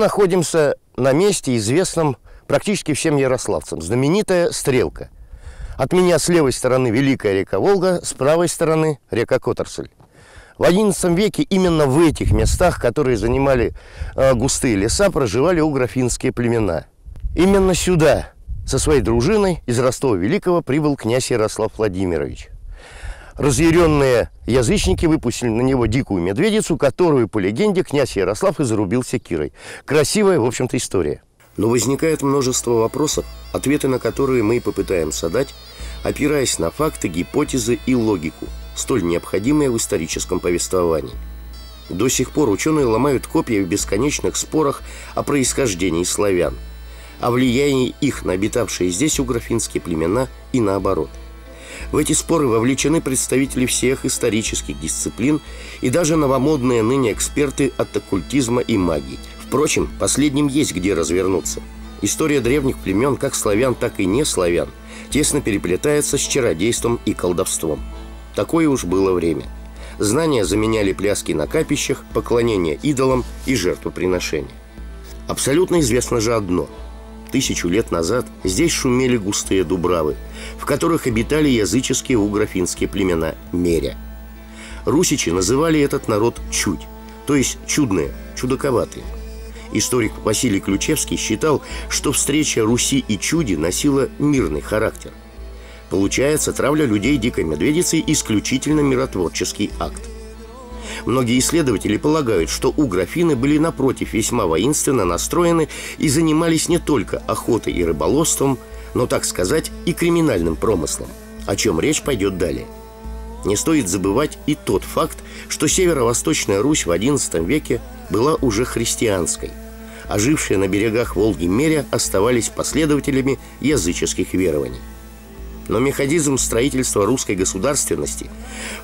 Находимся на месте, известном практически всем ярославцам. Знаменитая Стрелка. От меня с левой стороны Великая река Волга, с правой стороны река Которсель. В XI веке именно в этих местах, которые занимали э, густые леса, проживали угрофинские племена. Именно сюда со своей дружиной из Ростова Великого прибыл князь Ярослав Владимирович. Разъяренные язычники выпустили на него дикую медведицу, которую, по легенде, князь Ярослав изрубил секирой. Красивая, в общем-то, история. Но возникает множество вопросов, ответы на которые мы и попытаемся дать, опираясь на факты, гипотезы и логику, столь необходимые в историческом повествовании. До сих пор ученые ломают копья в бесконечных спорах о происхождении славян, о влиянии их на обитавшие здесь угрофинские племена и наоборот – в эти споры вовлечены представители всех исторических дисциплин и даже новомодные ныне эксперты от оккультизма и магии. Впрочем, последним есть где развернуться. История древних племен, как славян, так и не славян, тесно переплетается с чародейством и колдовством. Такое уж было время. Знания заменяли пляски на капищах, поклонение идолам и жертвоприношения. Абсолютно известно же одно – Тысячу лет назад здесь шумели густые дубравы, в которых обитали языческие угрофинские племена Меря. Русичи называли этот народ чуть, то есть чудные, чудаковатые. Историк Василий Ключевский считал, что встреча Руси и чуди носила мирный характер. Получается, травля людей дикой медведицей исключительно миротворческий акт – Многие исследователи полагают, что угрофины были напротив весьма воинственно настроены и занимались не только охотой и рыболовством, но, так сказать, и криминальным промыслом, о чем речь пойдет далее. Не стоит забывать и тот факт, что северо-восточная Русь в XI веке была уже христианской, а жившие на берегах Волги Меря оставались последователями языческих верований но механизм строительства русской государственности,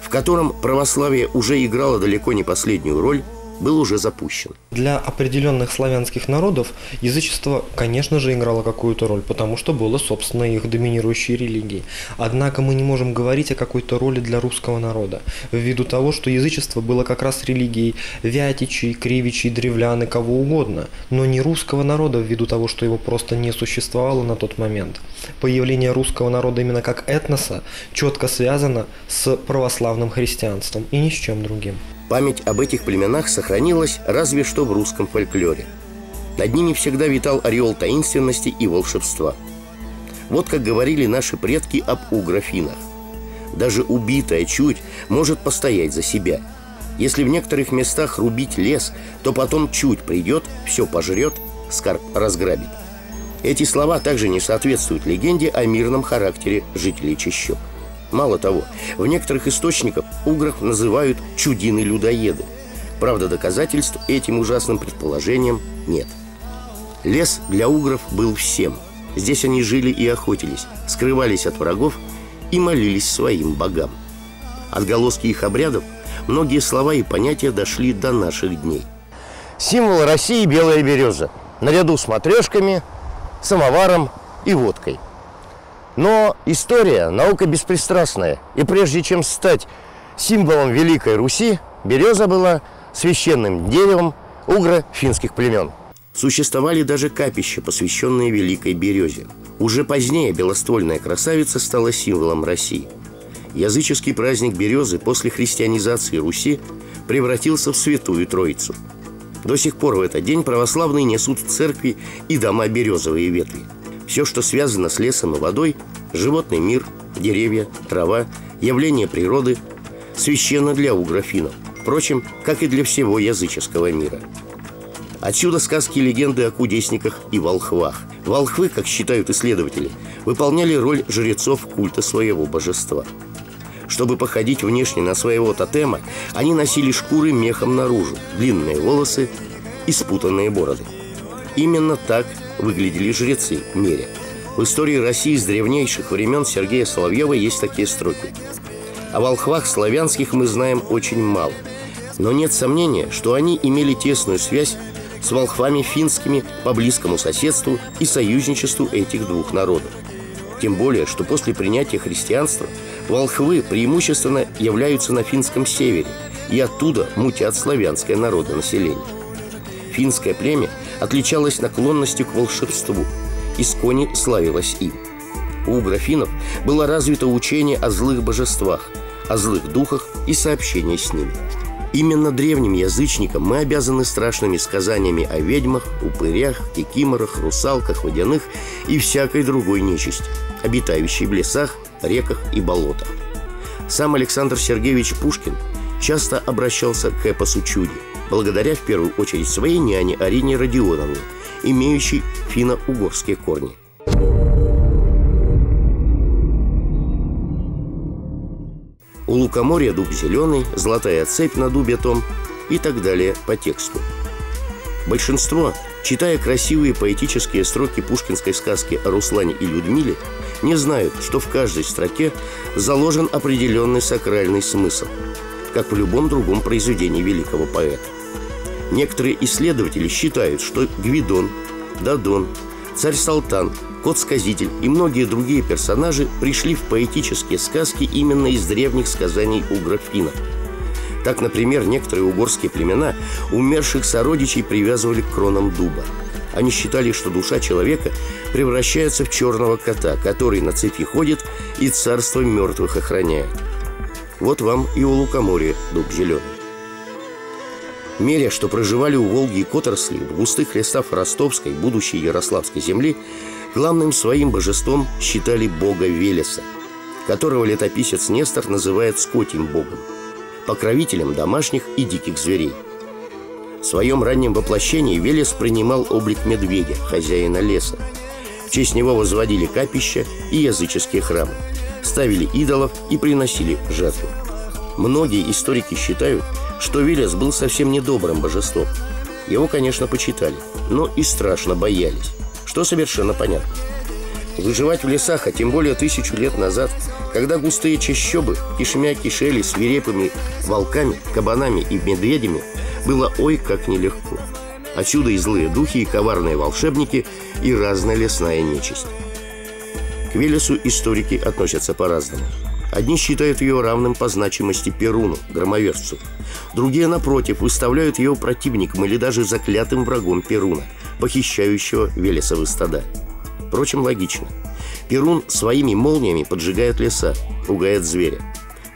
в котором православие уже играло далеко не последнюю роль, был уже запущен. Для определенных славянских народов язычество, конечно же, играло какую-то роль, потому что было, собственно, их доминирующей религией. Однако мы не можем говорить о какой-то роли для русского народа, ввиду того, что язычество было как раз религией вятичей, кривичей, древлян кого угодно, но не русского народа ввиду того, что его просто не существовало на тот момент. Появление русского народа именно как этноса четко связано с православным христианством и ни с чем другим. Память об этих племенах сохранилась разве что в русском фольклоре. Над ними всегда витал ореол таинственности и волшебства. Вот как говорили наши предки об угрофинах. Даже убитая чуть может постоять за себя. Если в некоторых местах рубить лес, то потом чуть придет, все пожрет, скарб разграбит. Эти слова также не соответствуют легенде о мирном характере жителей Чащоб. Мало того, в некоторых источниках угров называют чудины-людоеды. Правда, доказательств этим ужасным предположениям нет. Лес для угров был всем. Здесь они жили и охотились, скрывались от врагов и молились своим богам. Отголоски их обрядов, многие слова и понятия дошли до наших дней. Символ России – белая береза, наряду с матрешками, самоваром и водкой – но история – наука беспристрастная. И прежде чем стать символом Великой Руси, береза была священным деревом угро-финских племен. Существовали даже капища, посвященные Великой Березе. Уже позднее белоствольная красавица стала символом России. Языческий праздник березы после христианизации Руси превратился в Святую Троицу. До сих пор в этот день православные несут в церкви и дома березовые ветви – все, что связано с лесом и водой, животный мир, деревья, трава, явления природы, священно для угрофинов. Впрочем, как и для всего языческого мира. Отсюда сказки и легенды о кудесниках и волхвах. Волхвы, как считают исследователи, выполняли роль жрецов культа своего божества. Чтобы походить внешне на своего тотема, они носили шкуры мехом наружу, длинные волосы и спутанные бороды. Именно так выглядели жрецы Меря. В истории России с древнейших времен Сергея Соловьева есть такие строки. О волхвах славянских мы знаем очень мало. Но нет сомнения, что они имели тесную связь с волхвами финскими по близкому соседству и союзничеству этих двух народов. Тем более, что после принятия христианства волхвы преимущественно являются на финском севере, и оттуда мутят славянское народонаселение. Финское племя отличалась наклонностью к волшебству. Искони славилась им. У графинов было развито учение о злых божествах, о злых духах и сообщение с ними. Именно древним язычникам мы обязаны страшными сказаниями о ведьмах, упырях, кикиморах, русалках, водяных и всякой другой нечисти, обитающей в лесах, реках и болотах. Сам Александр Сергеевич Пушкин часто обращался к эпосу чуди, благодаря в первую очередь своей няне Арине Родионовне, имеющей финно-угорские корни. У лукоморья дуб зеленый, золотая цепь на дубе том и так далее по тексту. Большинство, читая красивые поэтические строки пушкинской сказки о Руслане и Людмиле, не знают, что в каждой строке заложен определенный сакральный смысл, как в любом другом произведении великого поэта. Некоторые исследователи считают, что Гвидон, Дадон, царь Салтан, кот-сказитель и многие другие персонажи пришли в поэтические сказки именно из древних сказаний у графинов. Так, например, некоторые угорские племена умерших сородичей привязывали к кронам дуба. Они считали, что душа человека превращается в черного кота, который на цепи ходит и царство мертвых охраняет. Вот вам и у лукоморья дуб зеленый. Меря, что проживали у Волги и Которосли в густых лесах ростовской, будущей Ярославской земли, главным своим божеством считали бога Велеса, которого летописец Нестор называет скотим богом, покровителем домашних и диких зверей. В своем раннем воплощении Велес принимал облик медведя, хозяина леса. В честь него возводили капища и языческие храмы, ставили идолов и приносили жертву. Многие историки считают, что Велес был совсем недобрым божеством. Его, конечно, почитали, но и страшно боялись, что совершенно понятно. Выживать в лесах, а тем более тысячу лет назад, когда густые чащобы кишмя кишели свирепыми волками, кабанами и медведями, было ой как нелегко. Отсюда и злые духи, и коварные волшебники, и разная лесная нечисть. К Велесу историки относятся по-разному. Одни считают ее равным по значимости Перуну, громоверцу. Другие, напротив, выставляют его противником или даже заклятым врагом Перуна, похищающего Велесовы стада. Впрочем, логично. Перун своими молниями поджигает леса, пугает зверя.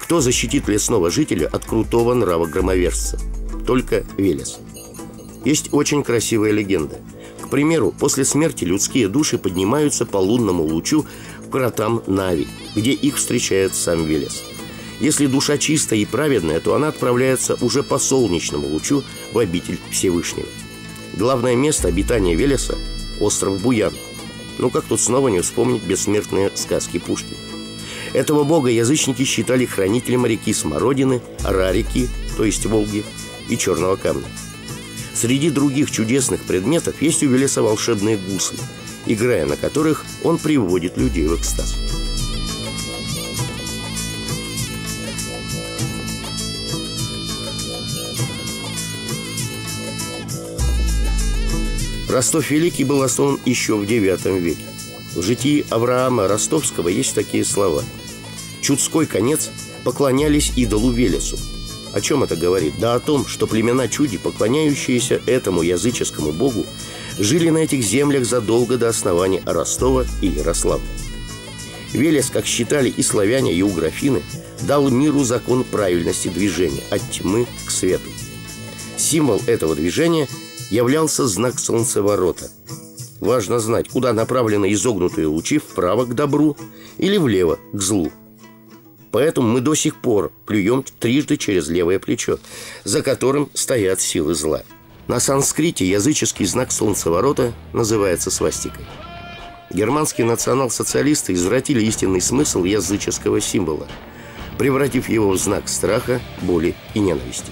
Кто защитит лесного жителя от крутого нрава громоверца? Только Велес. Есть очень красивая легенда. Примеру, после смерти людские души поднимаются по лунному лучу к вратам Нави, где их встречает сам Велес. Если душа чистая и праведная, то она отправляется уже по солнечному лучу в обитель Всевышнего. Главное место обитания Велеса – остров Буян. Ну как тут снова не вспомнить бессмертные сказки Пушкина? Этого бога язычники считали хранителем реки Смородины, Рарики, то есть Волги, и Черного камня. Среди других чудесных предметов есть у Велеса волшебные гусли – играя на которых он приводит людей в экстаз. Ростов Великий был основан еще в IX веке. В житии Авраама Ростовского есть такие слова. Чудской конец поклонялись идолу Велесу. О чем это говорит? Да о том, что племена чуди, поклоняющиеся этому языческому богу, жили на этих землях задолго до основания Ростова и Ярославля. Велес, как считали и славяне, и уграфины, дал миру закон правильности движения от тьмы к свету. Символ этого движения являлся знак солнцеворота. Важно знать, куда направлены изогнутые лучи вправо к добру или влево к злу. Поэтому мы до сих пор плюем трижды через левое плечо, за которым стоят силы зла – на санскрите языческий знак солнцеворота называется свастикой. Германские национал-социалисты извратили истинный смысл языческого символа, превратив его в знак страха, боли и ненависти.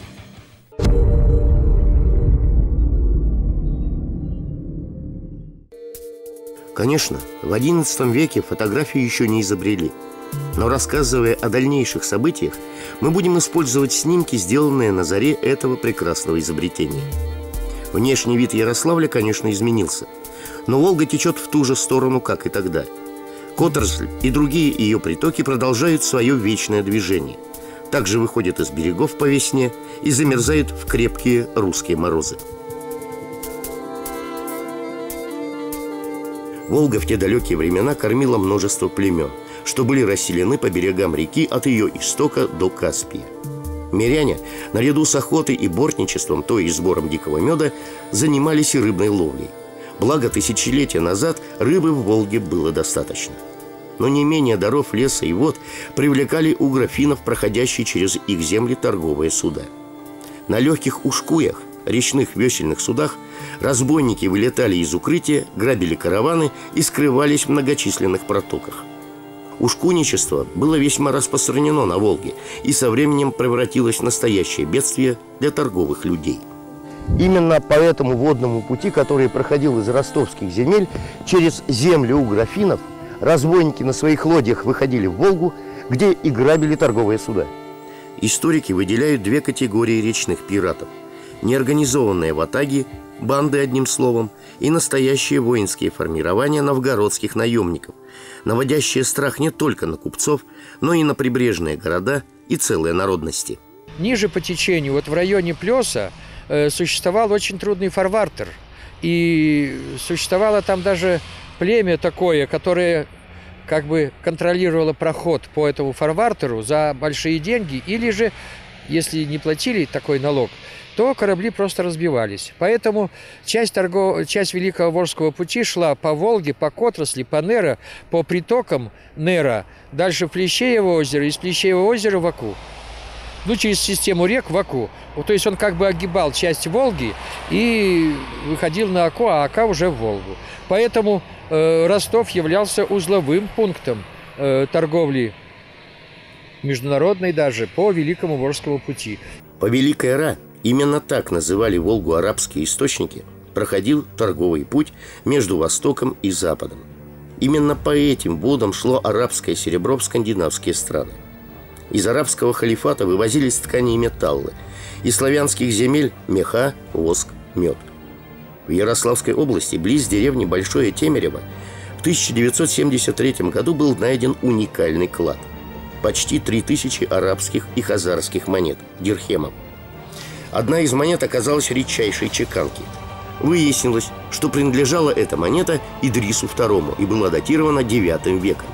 Конечно, в XI веке фотографии еще не изобрели. Но рассказывая о дальнейших событиях, мы будем использовать снимки, сделанные на заре этого прекрасного изобретения – Внешний вид Ярославля, конечно, изменился. Но Волга течет в ту же сторону, как и тогда. Которсль и другие ее притоки продолжают свое вечное движение. Также выходят из берегов по весне и замерзают в крепкие русские морозы. Волга в те далекие времена кормила множество племен, что были расселены по берегам реки от ее истока до Каспия. Миряне, наряду с охотой и бортничеством, то и сбором дикого меда, занимались и рыбной ловлей. Благо, тысячелетия назад рыбы в Волге было достаточно. Но не менее даров леса и вод привлекали у графинов проходящие через их земли торговые суда. На легких ушкуях речных весельных судах разбойники вылетали из укрытия, грабили караваны и скрывались в многочисленных протоках. Ушкуничество было весьма распространено на Волге и со временем превратилось в настоящее бедствие для торговых людей. Именно по этому водному пути, который проходил из ростовских земель через землю у графинов, разбойники на своих лодьях выходили в Волгу, где и грабили торговые суда. Историки выделяют две категории речных пиратов – неорганизованные ватаги, банды одним словом, и настоящие воинские формирования новгородских наемников, наводящие страх не только на купцов, но и на прибрежные города и целые народности. Ниже по течению, вот в районе Плеса, э, существовал очень трудный фарвартер. И существовало там даже племя такое, которое как бы контролировало проход по этому фарвартеру за большие деньги, или же, если не платили такой налог, то корабли просто разбивались. Поэтому часть, торгов... часть Великого Волжского пути шла по Волге, по Котросли, по Нера, по притокам Нера, дальше в Плещеево озеро, из Плещеева озера в Аку. Ну, через систему рек в Аку. То есть он как бы огибал часть Волги и выходил на Аку, а Ака уже в Волгу. Поэтому э, Ростов являлся узловым пунктом э, торговли международной даже по Великому Волжскому пути. По Великой Ра Именно так называли Волгу арабские источники, проходил торговый путь между Востоком и Западом. Именно по этим водам шло арабское серебро в скандинавские страны. Из арабского халифата вывозились ткани и металлы, из славянских земель – меха, воск, мед. В Ярославской области, близ деревни Большое Темерево, в 1973 году был найден уникальный клад. Почти 3000 арабских и хазарских монет – дирхемов – Одна из монет оказалась редчайшей чеканки. Выяснилось, что принадлежала эта монета Идрису II и была датирована IX веком.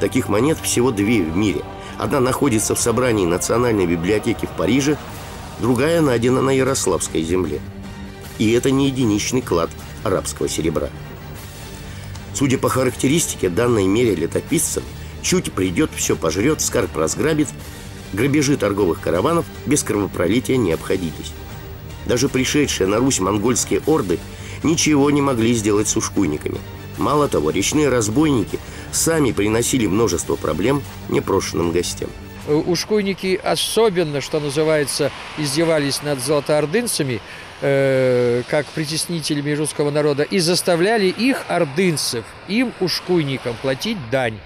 Таких монет всего две в мире. Одна находится в собрании Национальной библиотеки в Париже, другая найдена на Ярославской земле. И это не единичный клад арабского серебра. Судя по характеристике данной мере летописцам, чуть придет, все пожрет, скарб разграбит, Грабежи торговых караванов без кровопролития не обходились. Даже пришедшие на Русь монгольские орды ничего не могли сделать с ушкуйниками. Мало того, речные разбойники сами приносили множество проблем непрошенным гостям. Ушкуйники особенно, что называется, издевались над золотоордынцами, э, как притеснителями русского народа, и заставляли их, ордынцев, им, ушкуйникам, платить дань.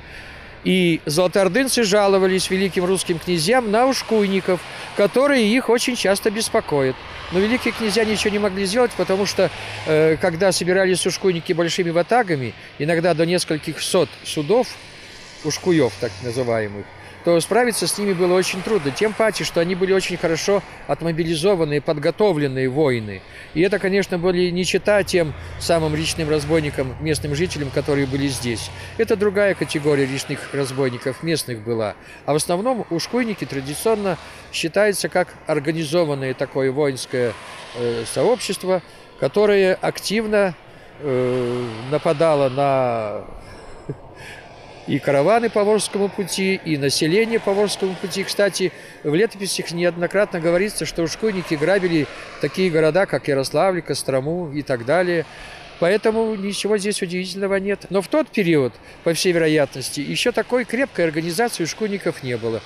И золотоордынцы жаловались великим русским князьям на ушкуйников, которые их очень часто беспокоят. Но великие князья ничего не могли сделать, потому что, э, когда собирались ушкуйники большими ватагами, иногда до нескольких сот судов, ушкуев так называемых, то справиться с ними было очень трудно. Тем паче, что они были очень хорошо отмобилизованные, подготовленные воины. И это, конечно, были не чита тем самым речным разбойникам, местным жителям, которые были здесь. Это другая категория речных разбойников, местных была. А в основном ушкуйники традиционно считаются как организованное такое воинское э, сообщество, которое активно э, нападало на и караваны по Волжскому пути, и население по Волжскому пути. Кстати, в летописях неоднократно говорится, что ушкуйники грабили такие города, как Ярославль, Кострому и так далее. Поэтому ничего здесь удивительного нет. Но в тот период, по всей вероятности, еще такой крепкой организации ушкуйников не было.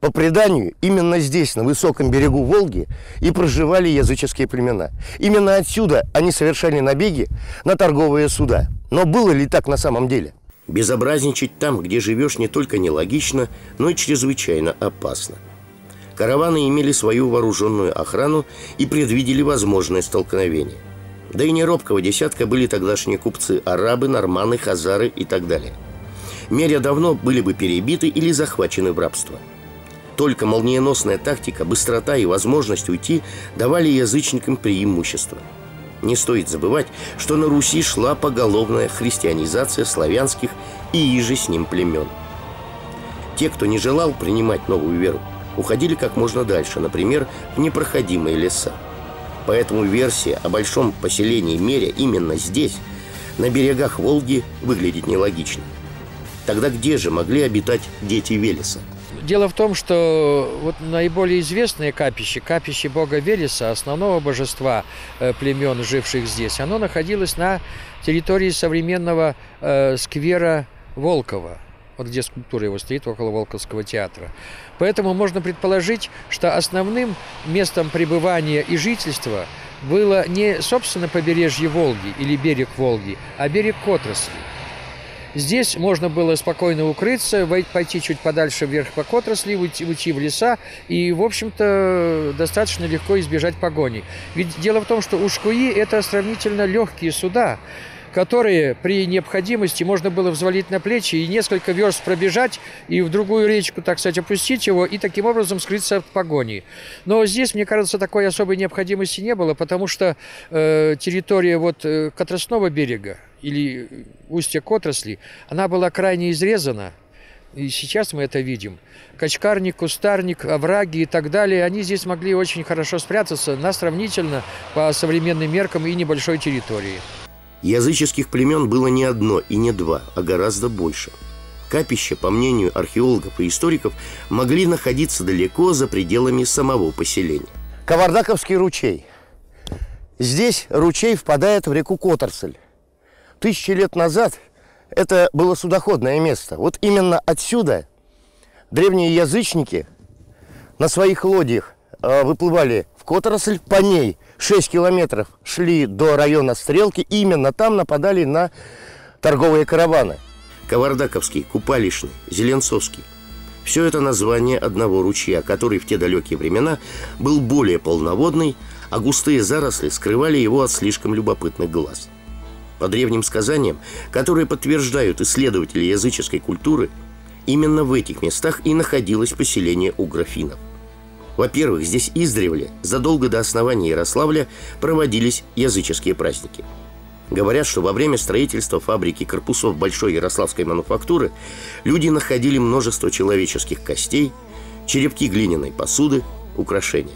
По преданию, именно здесь, на высоком берегу Волги, и проживали языческие племена. Именно отсюда они совершали набеги на торговые суда. Но было ли так на самом деле? Безобразничать там, где живешь, не только нелогично, но и чрезвычайно опасно. Караваны имели свою вооруженную охрану и предвидели возможное столкновение. Да и не робкого десятка были тогдашние купцы – арабы, норманы, хазары и так далее. Меря давно были бы перебиты или захвачены в рабство. Только молниеносная тактика, быстрота и возможность уйти давали язычникам преимущество. Не стоит забывать, что на Руси шла поголовная христианизация славянских и иже с ним племен. Те, кто не желал принимать новую веру, уходили как можно дальше, например, в непроходимые леса. Поэтому версия о большом поселении Меря именно здесь, на берегах Волги, выглядит нелогично. Тогда где же могли обитать дети Велеса? Дело в том, что вот наиболее известное капище, капище бога Велеса, основного божества э, племен, живших здесь, оно находилось на территории современного э, сквера Волкова, вот где скульптура его стоит, около Волковского театра. Поэтому можно предположить, что основным местом пребывания и жительства было не, собственно, побережье Волги или берег Волги, а берег Котросли. Здесь можно было спокойно укрыться, пойти чуть подальше вверх по отрасли, уйти, в леса и, в общем-то, достаточно легко избежать погони. Ведь дело в том, что ушкуи – это сравнительно легкие суда, которые при необходимости можно было взвалить на плечи и несколько верст пробежать и в другую речку, так сказать, опустить его и таким образом скрыться от погони. Но здесь, мне кажется, такой особой необходимости не было, потому что э, территория вот э, Котросного берега или устья Котросли, она была крайне изрезана, и сейчас мы это видим. Качкарник, кустарник, овраги и так далее, они здесь могли очень хорошо спрятаться на сравнительно по современным меркам и небольшой территории. Языческих племен было не одно и не два, а гораздо больше. Капища, по мнению археологов и историков, могли находиться далеко за пределами самого поселения. Кавардаковский ручей. Здесь ручей впадает в реку Которсель. Тысячи лет назад это было судоходное место. Вот именно отсюда древние язычники на своих лодьях э, выплывали в Которосль по ней 6 километров шли до района Стрелки, и именно там нападали на торговые караваны. Кавардаковский, Купалишный, Зеленцовский. Все это название одного ручья, который в те далекие времена был более полноводный, а густые заросли скрывали его от слишком любопытных глаз. По древним сказаниям, которые подтверждают исследователи языческой культуры, именно в этих местах и находилось поселение угрофинов. Во-первых, здесь издревле, задолго до основания Ярославля, проводились языческие праздники. Говорят, что во время строительства фабрики корпусов Большой Ярославской мануфактуры люди находили множество человеческих костей, черепки глиняной посуды, украшения.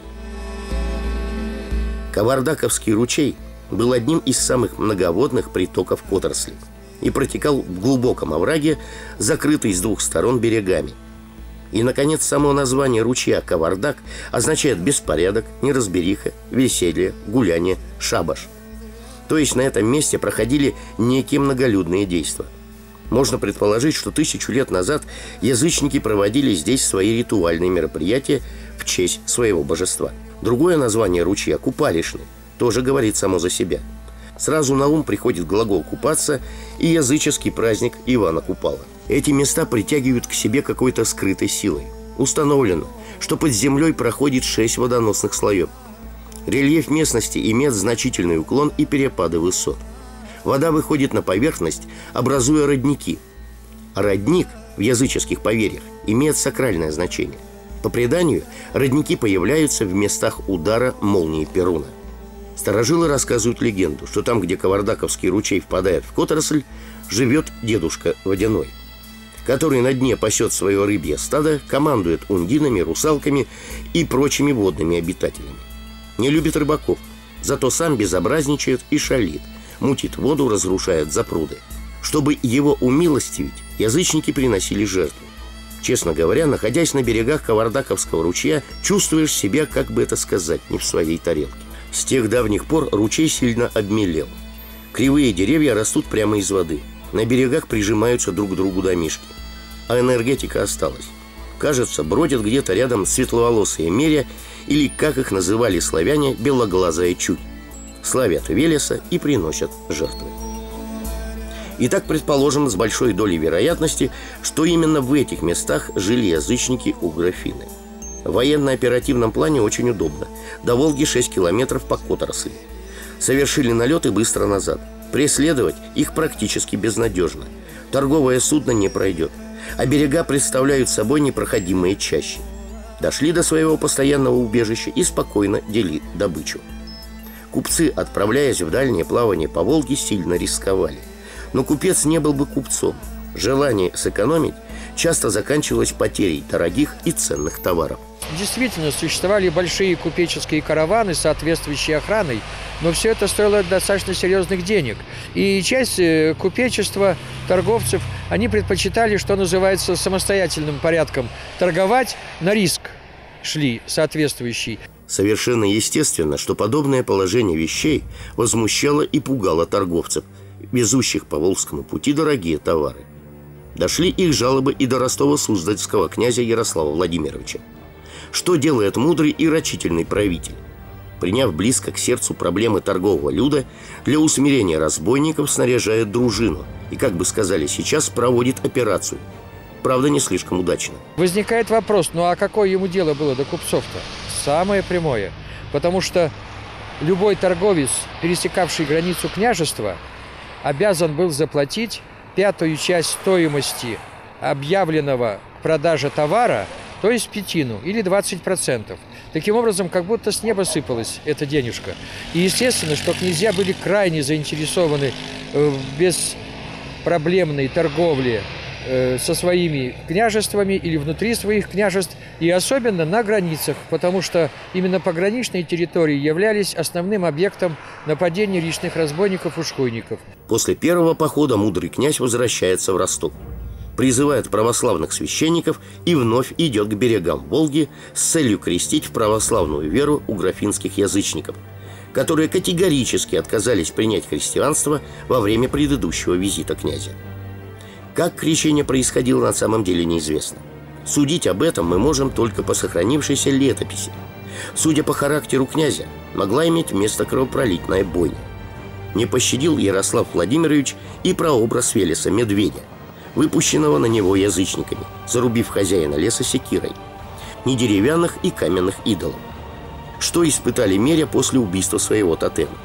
Кавардаковский ручей был одним из самых многоводных притоков отрасли и протекал в глубоком овраге, закрытый с двух сторон берегами – и, наконец, само название ручья Кавардак означает беспорядок, неразбериха, веселье, гуляние, шабаш. То есть на этом месте проходили некие многолюдные действия. Можно предположить, что тысячу лет назад язычники проводили здесь свои ритуальные мероприятия в честь своего божества. Другое название ручья – Купалишный, тоже говорит само за себя. Сразу на ум приходит глагол «купаться» и языческий праздник Ивана Купала – эти места притягивают к себе какой-то скрытой силой. Установлено, что под землей проходит шесть водоносных слоев. Рельеф местности имеет значительный уклон и перепады высот. Вода выходит на поверхность, образуя родники. Родник в языческих поверьях имеет сакральное значение. По преданию, родники появляются в местах удара молнии Перуна. Старожилы рассказывают легенду, что там, где Кавардаковский ручей впадает в Которосль, живет дедушка Водяной – который на дне пасет свое рыбье стадо, командует ундинами, русалками и прочими водными обитателями. Не любит рыбаков, зато сам безобразничает и шалит, мутит воду, разрушает запруды. Чтобы его умилостивить, язычники приносили жертву. Честно говоря, находясь на берегах Кавардаковского ручья, чувствуешь себя, как бы это сказать, не в своей тарелке. С тех давних пор ручей сильно обмелел. Кривые деревья растут прямо из воды – на берегах прижимаются друг к другу домишки. А энергетика осталась. Кажется, бродят где-то рядом светловолосые меря или, как их называли славяне, белоглазая чуть. Славят Велеса и приносят жертвы. Итак, предположим с большой долей вероятности, что именно в этих местах жили язычники у графины. В военно-оперативном плане очень удобно. До Волги 6 километров по Которосли. Совершили налет и быстро назад – Преследовать их практически безнадежно. Торговое судно не пройдет, а берега представляют собой непроходимые чащи. Дошли до своего постоянного убежища и спокойно дели добычу. Купцы, отправляясь в дальнее плавание по Волге, сильно рисковали. Но купец не был бы купцом. Желание сэкономить часто заканчивалось потерей дорогих и ценных товаров. Действительно, существовали большие купеческие караваны с соответствующей охраной, но все это стоило достаточно серьезных денег. И часть э, купечества, торговцев, они предпочитали, что называется, самостоятельным порядком торговать на риск шли соответствующий. Совершенно естественно, что подобное положение вещей возмущало и пугало торговцев, везущих по Волжскому пути дорогие товары. Дошли их жалобы и до Ростова-Суздальского князя Ярослава Владимировича. Что делает мудрый и рачительный правитель? Приняв близко к сердцу проблемы торгового люда, для усмирения разбойников снаряжает дружину и, как бы сказали сейчас, проводит операцию. Правда, не слишком удачно. Возникает вопрос, ну а какое ему дело было до купцов-то? Самое прямое. Потому что любой торговец, пересекавший границу княжества, обязан был заплатить пятую часть стоимости объявленного к продаже товара – то есть пятину или 20%. Таким образом, как будто с неба сыпалась эта денежка. И естественно, что князья были крайне заинтересованы э, в беспроблемной торговле э, со своими княжествами или внутри своих княжеств, и особенно на границах, потому что именно пограничные территории являлись основным объектом нападения личных разбойников и шкуйников. После первого похода мудрый князь возвращается в Ростов призывает православных священников и вновь идет к берегам Волги с целью крестить в православную веру у графинских язычников, которые категорически отказались принять христианство во время предыдущего визита князя. Как крещение происходило на самом деле неизвестно. Судить об этом мы можем только по сохранившейся летописи. Судя по характеру князя, могла иметь место кровопролитная бойня. Не пощадил Ярослав Владимирович и прообраз Велеса Медведя – выпущенного на него язычниками, зарубив хозяина леса секирой, не деревянных и каменных идолов. Что испытали Меря после убийства своего тотема?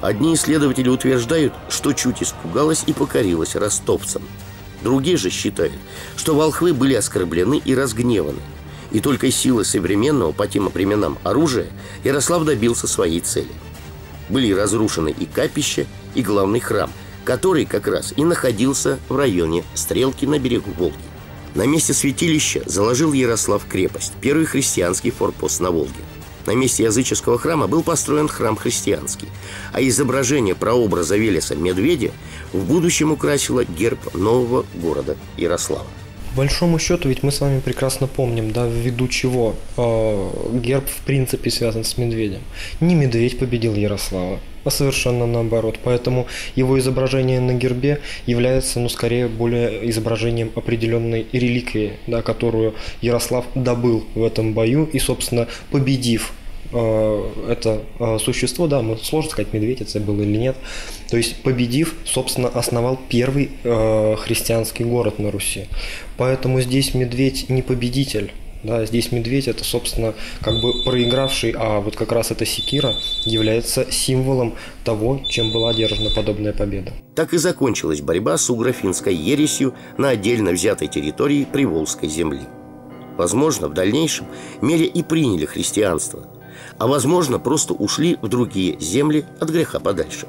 Одни исследователи утверждают, что чуть испугалась и покорилась ростовцам. Другие же считают, что волхвы были оскорблены и разгневаны. И только силы современного по тем временам оружия Ярослав добился своей цели. Были разрушены и капища, и главный храм – который как раз и находился в районе Стрелки на берегу Волги. На месте святилища заложил Ярослав крепость, первый христианский форпост на Волге. На месте языческого храма был построен храм христианский, а изображение прообраза Велеса Медведя в будущем украсило герб нового города Ярослава. Большому счету, ведь мы с вами прекрасно помним, да, ввиду чего э, герб в принципе связан с медведем. Не медведь победил Ярослава, а совершенно наоборот. Поэтому его изображение на гербе является, ну, скорее, более изображением определенной реликвии, да, которую Ярослав добыл в этом бою и, собственно, победив это э, существо, да, сложно сказать, медведь это был или нет. То есть, победив, собственно, основал первый э, христианский город на Руси. Поэтому здесь медведь не победитель, да, здесь медведь это, собственно, как бы проигравший, а вот как раз эта секира является символом того, чем была одержана подобная победа. Так и закончилась борьба с угрофинской ересью на отдельно взятой территории Приволжской земли. Возможно, в дальнейшем мере и приняли христианство, а возможно, просто ушли в другие земли от греха подальше.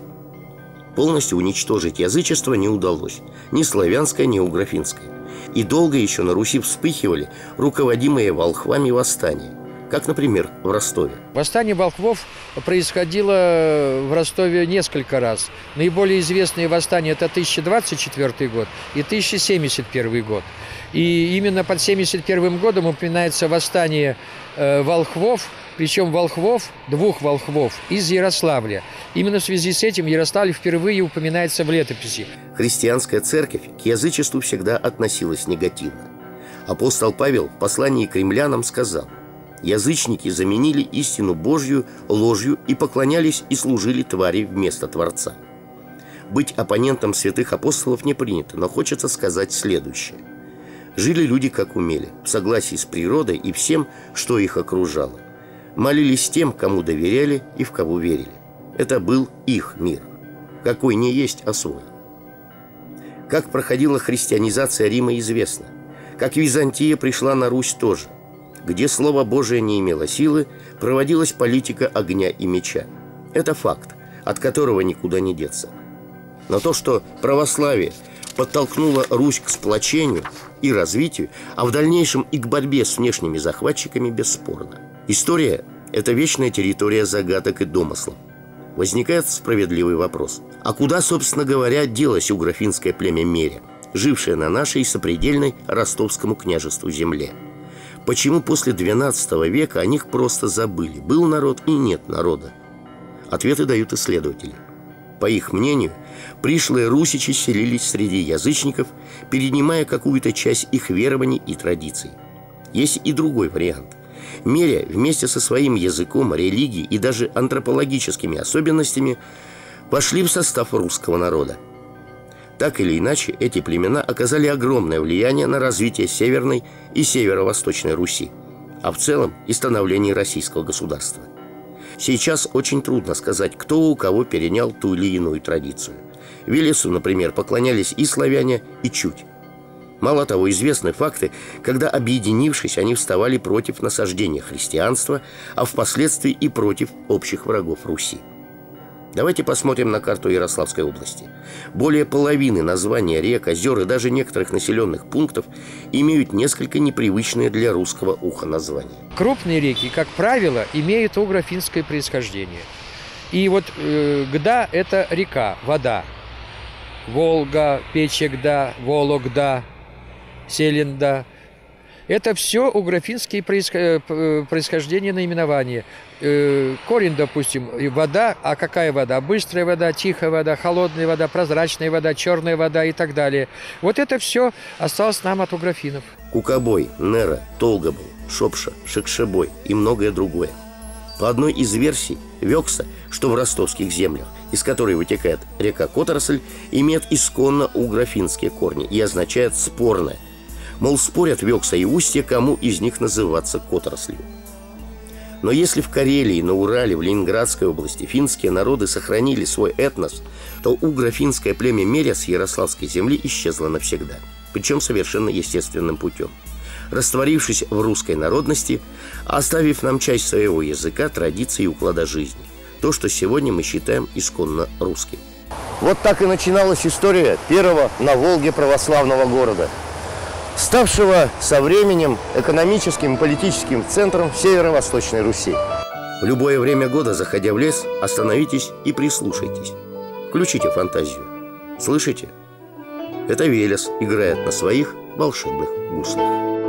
Полностью уничтожить язычество не удалось, ни славянское, ни угрофинское. И долго еще на Руси вспыхивали руководимые волхвами восстания как, например, в Ростове. Восстание волхвов происходило в Ростове несколько раз. Наиболее известные восстания – это 1024 год и 1071 год. И именно под 71 годом упоминается восстание э, волхвов причем волхвов, двух волхвов из Ярославля. Именно в связи с этим Ярославль впервые упоминается в летописи. Христианская церковь к язычеству всегда относилась негативно. Апостол Павел в послании к римлянам сказал «Язычники заменили истину Божью ложью и поклонялись и служили твари вместо Творца». Быть оппонентом святых апостолов не принято, но хочется сказать следующее. Жили люди как умели, в согласии с природой и всем, что их окружало – молились тем, кому доверяли и в кого верили. Это был их мир, какой не есть, а свой. Как проходила христианизация Рима, известно. Как Византия пришла на Русь тоже. Где Слово Божие не имело силы, проводилась политика огня и меча. Это факт, от которого никуда не деться. Но то, что православие подтолкнуло Русь к сплочению и развитию, а в дальнейшем и к борьбе с внешними захватчиками, бесспорно. История – это вечная территория загадок и домыслов. Возникает справедливый вопрос. А куда, собственно говоря, делось угрофинское племя Меря, жившее на нашей сопредельной ростовскому княжеству земле? Почему после XII века о них просто забыли? Был народ и нет народа? Ответы дают исследователи. По их мнению, пришлые русичи селились среди язычников, перенимая какую-то часть их верований и традиций. Есть и другой вариант. Меря вместе со своим языком, религией и даже антропологическими особенностями вошли в состав русского народа. Так или иначе, эти племена оказали огромное влияние на развитие Северной и Северо-Восточной Руси, а в целом и становление российского государства. Сейчас очень трудно сказать, кто у кого перенял ту или иную традицию. Велесу, например, поклонялись и славяне, и чуть. Мало того, известны факты, когда, объединившись, они вставали против насаждения христианства, а впоследствии и против общих врагов Руси. Давайте посмотрим на карту Ярославской области. Более половины названий рек, озер и даже некоторых населенных пунктов имеют несколько непривычные для русского уха названия. Крупные реки, как правило, имеют угрофинское происхождение. И вот э, Гда – это река, вода. Волга, Печегда, Вологда, Селенда. Это все угрофинские э, э, происхождения наименования. Э, корень, допустим, вода, а какая вода? Быстрая вода, тихая вода, холодная вода, прозрачная вода, черная вода и так далее. Вот это все осталось нам от угрофинов. Кукобой, Нера, Толгобол, Шопша, Шекшебой и многое другое. По одной из версий, Векса, что в ростовских землях, из которой вытекает река Которосль, имеет исконно угрофинские корни и означает «спорное», Мол, спорят Векса и Устье, кому из них называться которослью. Но если в Карелии, на Урале, в Ленинградской области финские народы сохранили свой этнос, то угро-финское племя Меря с Ярославской земли исчезло навсегда. Причем совершенно естественным путем. Растворившись в русской народности, оставив нам часть своего языка, традиций и уклада жизни. То, что сегодня мы считаем исконно русским. Вот так и начиналась история первого на Волге православного города – ставшего со временем экономическим и политическим центром северо-восточной Руси. В любое время года, заходя в лес, остановитесь и прислушайтесь. Включите фантазию. Слышите? Это Велес играет на своих волшебных гуслях.